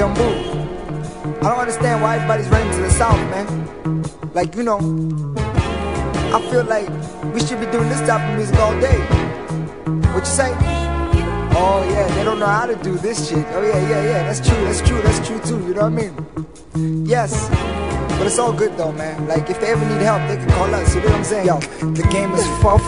Hey. I don't understand why everybody's running to the south, man. Like, you know, I feel like we should be doing this type of music all day. What you say? Oh yeah, they don't know how to do this shit. Oh yeah, yeah, yeah. That's true. That's true. That's true too. You know what I mean? Yes. But it's all good though, man. Like if they ever need help, they can call us. You know what I'm saying? Yo, the game is fuff.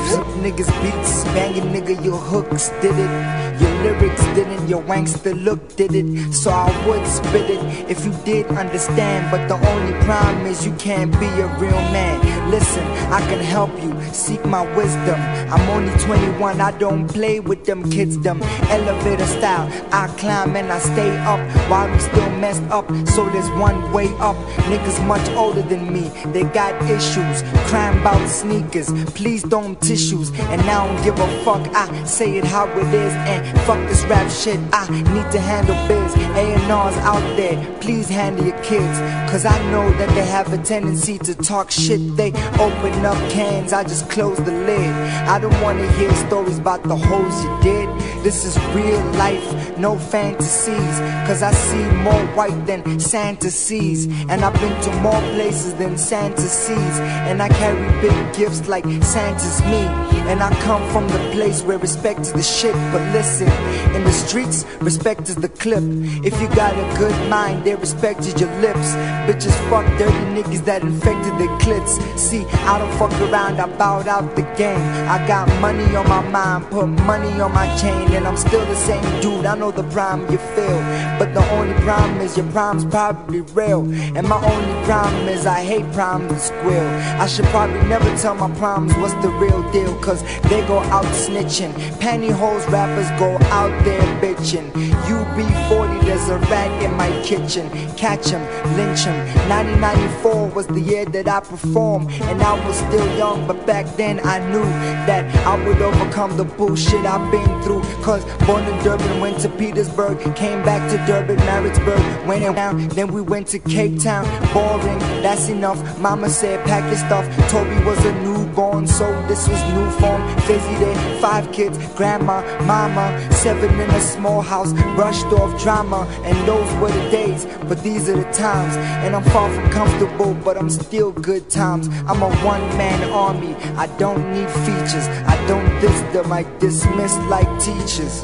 Niggas beats, banging nigga, your hooks did it. Your lyrics didn't, your wankster look did it. So I would spit it if you did understand. But the only problem is you can't be a real man. Listen, I can help you, seek my wisdom. I'm only 21, I don't play with them kids, them elevator style. I climb and I stay up while we still messed up. So there's one way up. Niggas much older than me, they got issues. Crime about sneakers, please don't tissues. And I don't give a fuck, I say it how it is. And fuck this rap shit, I need to handle biz. A&R's out there, please handle your kids. Cause I know that they have a tendency to talk shit. They open up cans, I just close the lid. I don't wanna hear stories about the hoes you did. This is real life, no fantasies. Cause I see more white than Santa sees. And I've been to more places than Santa sees. And I carry big gifts like Santa's me. And I come from the place where respect is the shit. But listen, in the streets, respect is the clip. If you got a good mind, they respected your lips. Bitches fuck dirty niggas that infected their clits. See, I don't fuck around, I bowed out the game. I got money on my mind, put money on my chain, and I'm still the same dude. I know the problem you feel, but the only problem is your problem's probably real. And my only problem is I hate problems squill. I should probably never tell my problems what's the real deal, cause they go out snitching. Pantyhose rappers go out there bitching. UB40, there's a rat in my kitchen. Catch him, lynch him. 1994 was the year that I performed, and I was still young, but back then I knew that I would overcome the bullshit I've been through. Cause born in Durban, went to Pietersburg, came back to Durban, Maritzburg, went down, then we went to Cape Town. Boring, that's enough. Mama said pack your stuff. Toby was a newborn, so this was new form. Fizzy there, five kids, grandma, mama, seven in a small house, brushed off drama, and those were the days. But these are the times, and I'm far from comfortable, but I'm still good times. I'm a one man army, I don't need features. I don't diss them, I dismiss like teachers.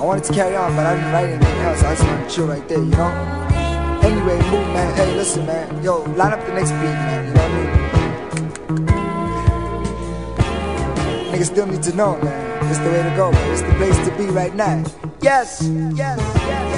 I wanted to carry on, but I didn't write anything else. I just wanted to chill right there, you know? Anyway, move, man. Hey, listen, man. Yo, line up the next beat, man. You know what I mean? Niggas still need to know, man. It's the way to go, man. It's the place to be right now. Yes, yes, yes.